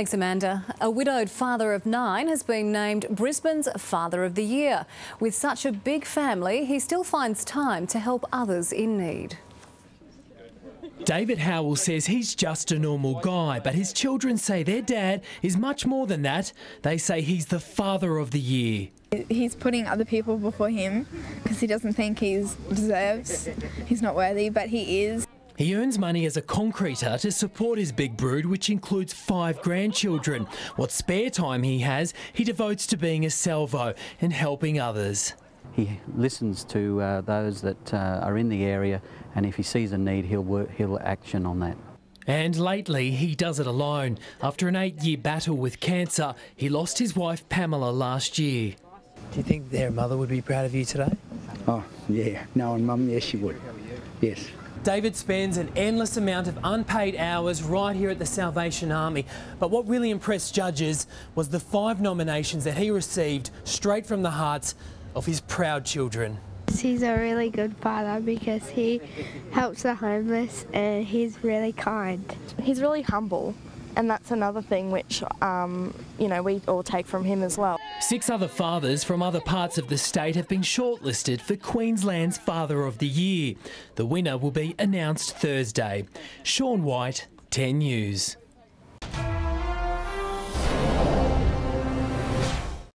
Thanks, Amanda. A widowed father of nine has been named Brisbane's Father of the Year. With such a big family, he still finds time to help others in need. David Howell says he's just a normal guy, but his children say their dad is much more than that. They say he's the father of the year. He's putting other people before him because he doesn't think he deserves, he's not worthy, but he is. He earns money as a concreter to support his big brood, which includes five grandchildren. What spare time he has, he devotes to being a salvo and helping others. He listens to uh, those that uh, are in the area, and if he sees a need, he'll work, he'll action on that. And lately, he does it alone. After an eight-year battle with cancer, he lost his wife Pamela last year. Do you think their mother would be proud of you today? Oh, yeah. Knowing mum, yes, she would. Yes. David spends an endless amount of unpaid hours right here at the Salvation Army. But what really impressed judges was the five nominations that he received straight from the hearts of his proud children. He's a really good father because he helps the homeless and he's really kind. He's really humble and that's another thing which um, you know we all take from him as well. Six other fathers from other parts of the state have been shortlisted for Queensland's Father of the Year. The winner will be announced Thursday. Sean White, 10 News.